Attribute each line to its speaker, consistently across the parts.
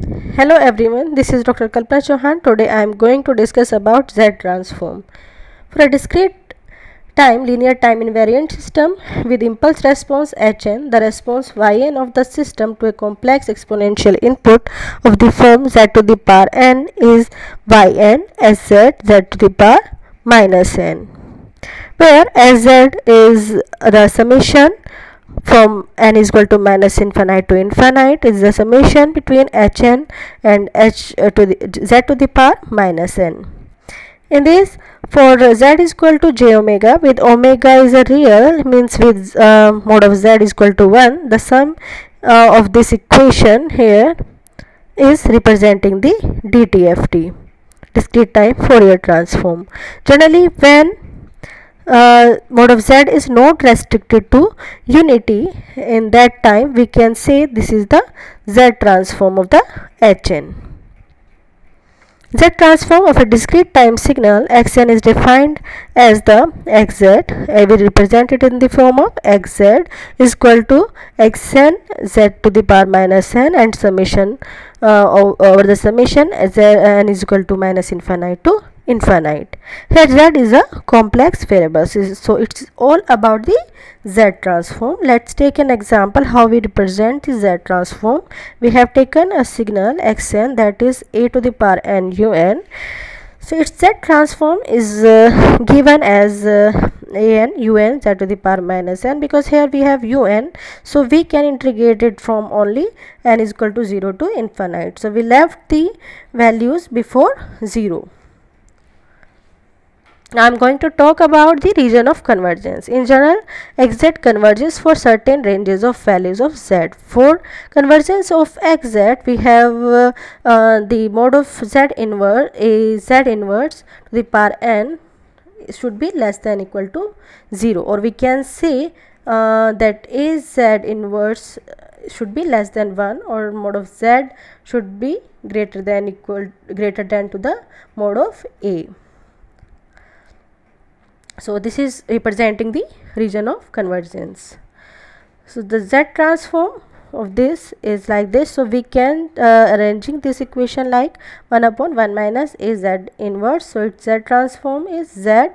Speaker 1: Hello everyone, this is Dr. Kalpana Chauhan. Today I am going to discuss about Z transform. For a discrete time linear time invariant system with impulse response Hn, the response Yn of the system to a complex exponential input of the form z to the power n is Yn Sz z to the power minus n, where Sz is the summation from n is equal to minus infinite to infinite is the summation between hn and h uh, to the z to the power minus n. In this for z is equal to j omega with omega is a real means with uh, mode of z is equal to 1 the sum uh, of this equation here is representing the DTFT discrete time Fourier transform. Generally when uh, mode of z is not restricted to unity. In that time we can say this is the z transform of the hn. Z transform of a discrete time signal xn is defined as the xz will represent it in the form of xz is equal to xn z to the power minus n and summation uh, over the summation z n is equal to minus infinite to infinite. Here z is a complex variable. So it's all about the z transform. Let's take an example how we represent the z transform. We have taken a signal xn that is a to the power n un so its z transform is uh, given as uh, an un z to the power minus n because here we have un so we can integrate it from only n is equal to 0 to infinite. So we left the values before 0 now I'm going to talk about the region of convergence. In general, xz converges for certain ranges of values of z. For convergence of xz, we have uh, uh, the mode of z inverse is z inverse to the power n should be less than equal to 0 or we can say uh, that a z inverse should be less than 1 or mode of z should be greater than equal greater than to the mode of a so this is representing the region of convergence. So the z transform of this is like this. So we can uh, arranging this equation like 1 upon 1 minus a z inverse. So its z transform is z.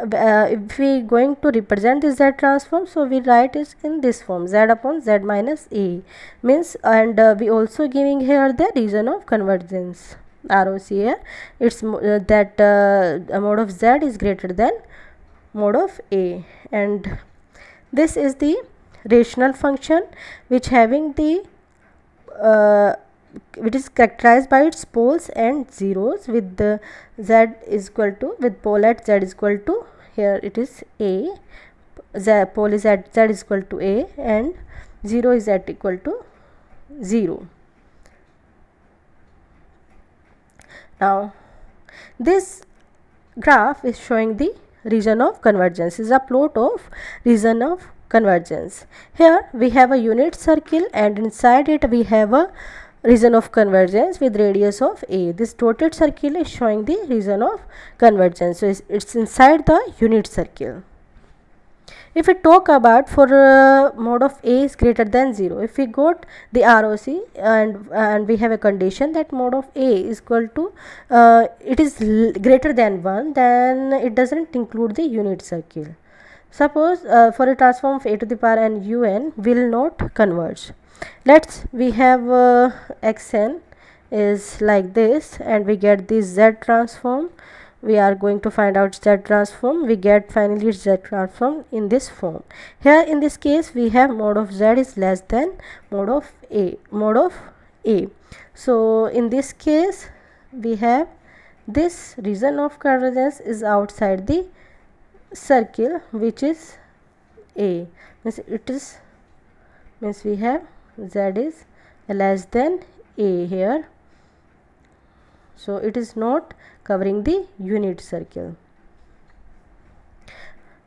Speaker 1: Uh, if we going to represent this z transform so we write it in this form z upon z minus a. Means and uh, we also giving here the region of convergence ROC here it's uh, that uh, mode of z is greater than mode of A. And this is the rational function which having the uh, which is characterized by its poles and zeros with the z is equal to with pole at z is equal to here it is a. Z pole is at z is equal to a and 0 is at equal to 0 now this graph is showing the region of convergence. Is a plot of region of convergence. Here we have a unit circle and inside it we have a region of convergence with radius of a. This dotted circle is showing the region of convergence. So it's, it's inside the unit circle if we talk about for uh, mode of a is greater than 0 if we got the ROC and and we have a condition that mode of a is equal to uh, it is greater than 1 then it doesn't include the unit circle. Suppose uh, for a transform of a to the power n un will not converge. Let's we have uh, xn is like this and we get this z transform we are going to find out z transform. We get finally z transform in this form. Here in this case we have mode of z is less than mode of a mode of a. So in this case we have this region of convergence is outside the circle which is a. Means it is means we have z is less than a here so it is not covering the unit circle.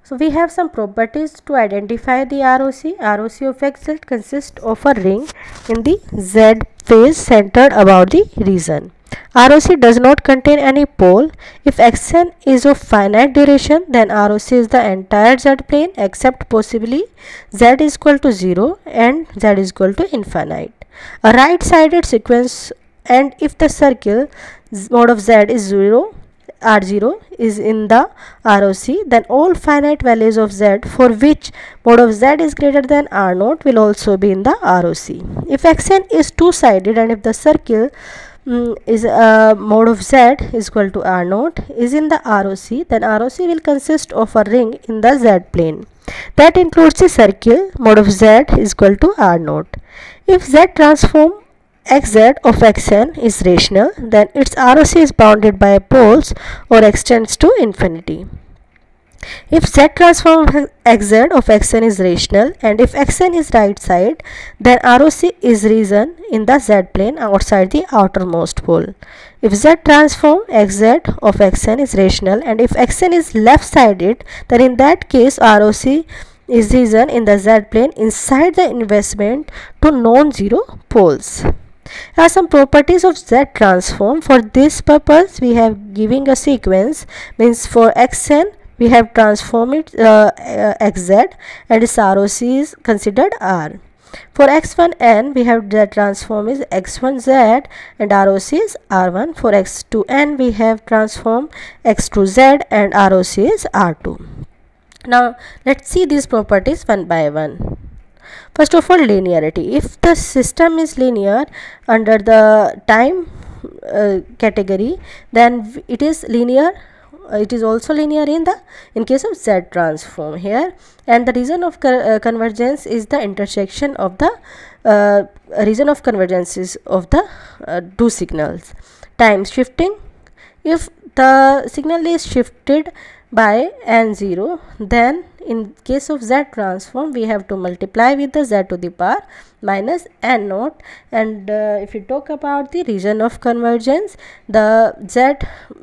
Speaker 1: So we have some properties to identify the ROC. ROC of XZ consists of a ring in the Z phase centered about the region. ROC does not contain any pole. If Xn is of finite duration, then ROC is the entire Z plane except possibly Z is equal to 0 and Z is equal to infinite. A right-sided sequence and if the circle mode of z is 0 R0 is in the ROC then all finite values of Z for which mode of Z is greater than R0 will also be in the ROC. If Xn is two-sided and if the circle um, is a uh, mode of Z is equal to R0 is in the ROC then ROC will consist of a ring in the Z plane. That includes the circle mode of Z is equal to R0. If Z transform xz of xn is rational then its ROC is bounded by poles or extends to infinity. If z transform of xz of xn is rational and if xn is right side then ROC is region in the z plane outside the outermost pole. If z transform xz of xn is rational and if xn is left sided then in that case ROC is region in the z plane inside the investment to non-zero poles are some properties of Z transform. For this purpose, we have giving a sequence means for xn we have transformed it uh, uh, xz and its ROC is considered R. For x1n we have the transform is x1z and ROC is R1. For x2n we have transform x2z and ROC is R2. Now let's see these properties one by one. First of all, linearity. If the system is linear under the time uh, category, then it is linear. It is also linear in the in case of z transform here. And the reason of uh, convergence is the intersection of the uh, reason of convergence is of the uh, two signals. Time shifting. If the signal is shifted by n0 then in case of z transform we have to multiply with the z to the power minus n naught. And uh, if you talk about the region of convergence the z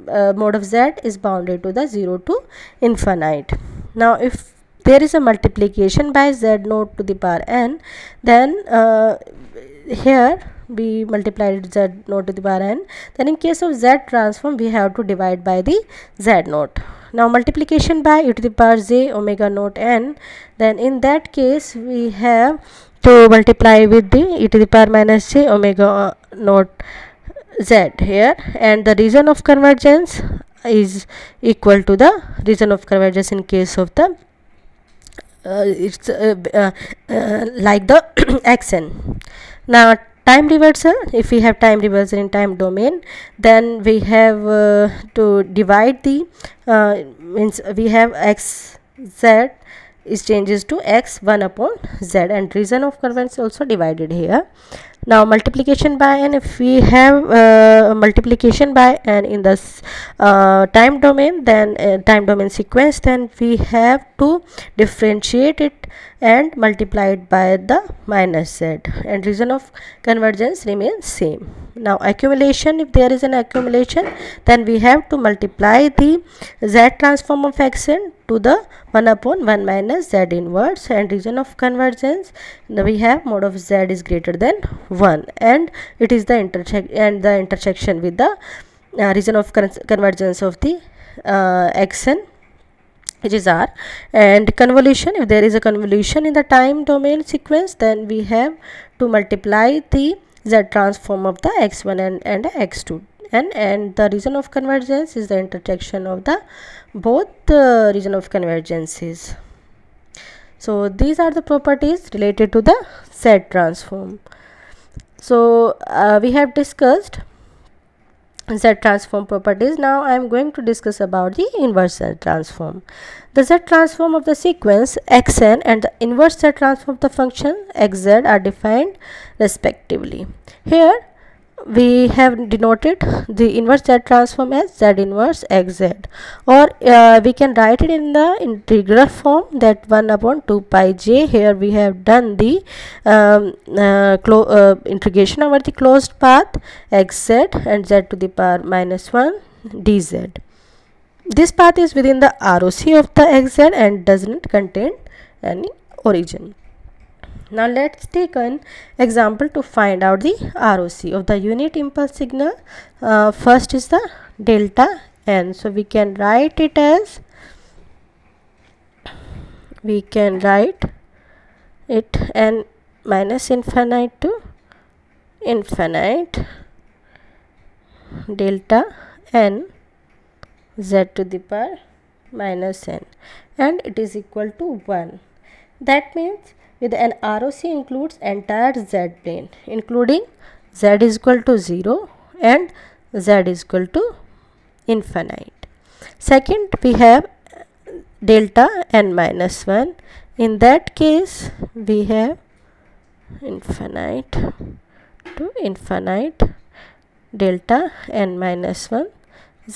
Speaker 1: uh, mode of z is bounded to the 0 to infinite. Now if there is a multiplication by z naught to the power n then uh, here we multiplied z naught to the power n. Then in case of z transform we have to divide by the z naught now multiplication by e to the power j omega naught n. Then in that case we have to multiply with the e to the power minus j omega naught z here. And the region of convergence is equal to the region of convergence in case of the uh, it's uh, uh, uh like the xn now time reversal. If we have time reversal in time domain then we have uh, to divide the uh, means we have x z is changes to x 1 upon z. And reason of convergence also divided here now multiplication by n if we have uh, multiplication by n in the uh, time domain then uh, time domain sequence then we have to differentiate it and multiply it by the minus z. And region of convergence remains same now accumulation if there is an accumulation then we have to multiply the z transform of xn to the 1 upon 1 minus z inverse and region of convergence. We have mode of z is greater than 1 and it is the intersection and the intersection with the uh, region of con convergence of the uh, xn which is r. And convolution if there is a convolution in the time domain sequence then we have to multiply the z transform of the x1 and, and x2 and and the region of convergence is the intersection of the both the region of convergences so these are the properties related to the z transform so uh, we have discussed Z transform properties. Now I am going to discuss about the inverse Z transform. The Z transform of the sequence xn and the inverse Z transform of the function xz are defined respectively. Here we have denoted the inverse z transform as z inverse xz or uh, we can write it in the integral form that 1 upon 2 pi j. Here we have done the um, uh, uh, integration over the closed path xz and z to the power minus 1 dz this path is within the ROC of the xz and does not contain any origin now let's take an example to find out the ROC of the unit impulse signal. Uh, first is the delta n. So we can write it as we can write it n minus infinite to infinite delta n z to the power minus n and it is equal to 1 that means with an ROC includes entire z plane including z is equal to 0 and z is equal to infinite. Second we have delta n minus 1 in that case we have infinite to infinite delta n minus 1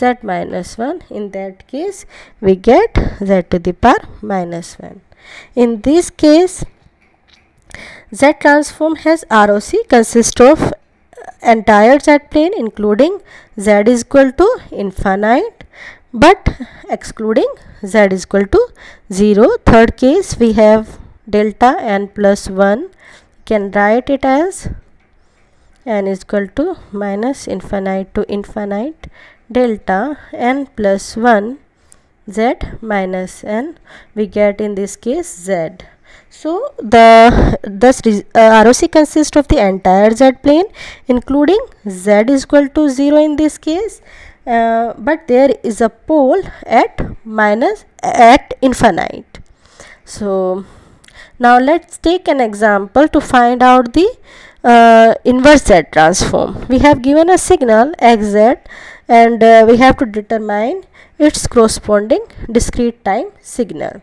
Speaker 1: z minus 1 in that case we get z to the power minus 1 in this case Z transform has ROC consists of uh, entire Z plane including Z is equal to infinite but excluding Z is equal to 0. Third case we have delta n plus 1 can write it as n is equal to minus infinite to infinite. Delta n plus 1 z minus n. We get in this case z so the thus uh, ROC consists of the entire z plane including z is equal to 0 in this case uh, but there is a pole at minus at infinite. So now let's take an example to find out the uh, inverse z transform. We have given a signal xz and uh, we have to determine its corresponding discrete time signal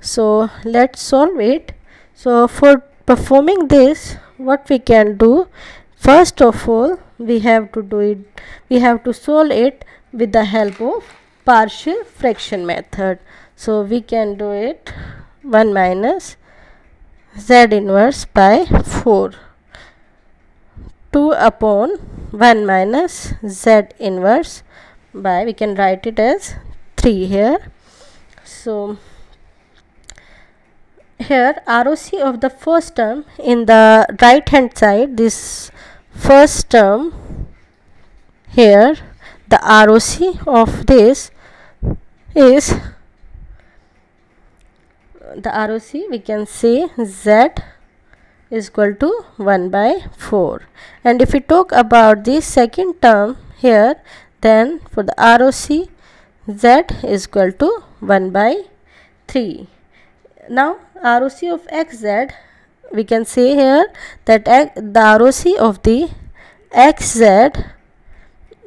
Speaker 1: so let's solve it. So for performing this what we can do? First of all we have to do it we have to solve it with the help of partial fraction method. So we can do it 1 minus z inverse by 4 2 upon 1 minus z inverse by we can write it as 3 here. So here ROC of the first term in the right hand side this first term here the ROC of this is the ROC we can say Z is equal to 1 by 4 and if we talk about the second term here then for the ROC Z is equal to 1 by 3 now ROC of xz we can say here that the ROC of the xz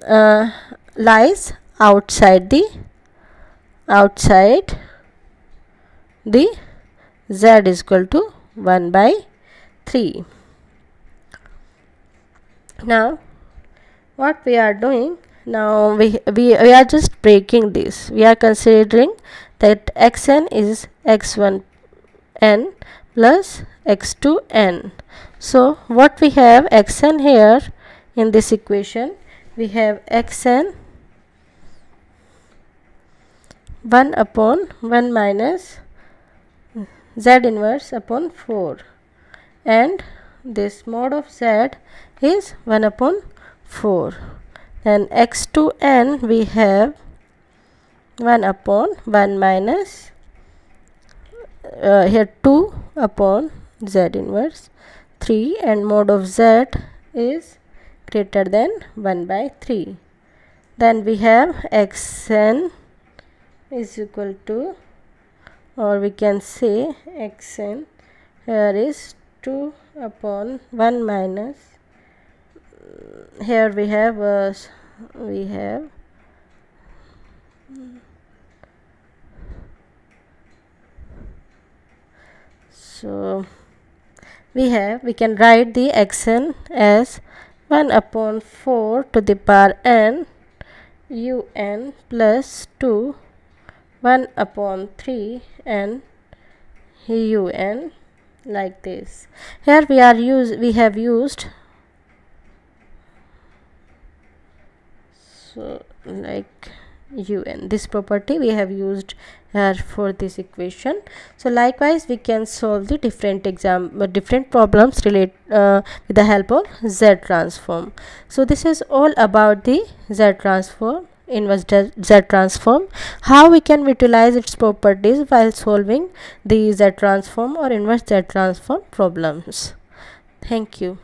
Speaker 1: uh, lies outside the outside the z is equal to 1 by 3 now what we are doing now we, we we are just breaking this. We are considering that xn is x1 n plus x2 n. So what we have xn here in this equation we have xn 1 upon 1 minus z inverse upon 4 and this mod of z is 1 upon 4 then x2n we have 1 upon 1 minus uh, here 2 upon z inverse 3 and mod of z is greater than 1 by 3 then we have xn is equal to or we can say xn here is 2 upon 1 minus here we have uh, we have so we have we can write the xn as 1 upon 4 to the power n un plus 2 1 upon 3 n un like this. Here we are use we have used so like un this property. We have used here for this equation. So likewise we can solve the different exam uh, different problems relate uh, with the help of z transform. So this is all about the z transform inverse z transform. How we can utilize its properties while solving the z transform or inverse z transform problems? Thank you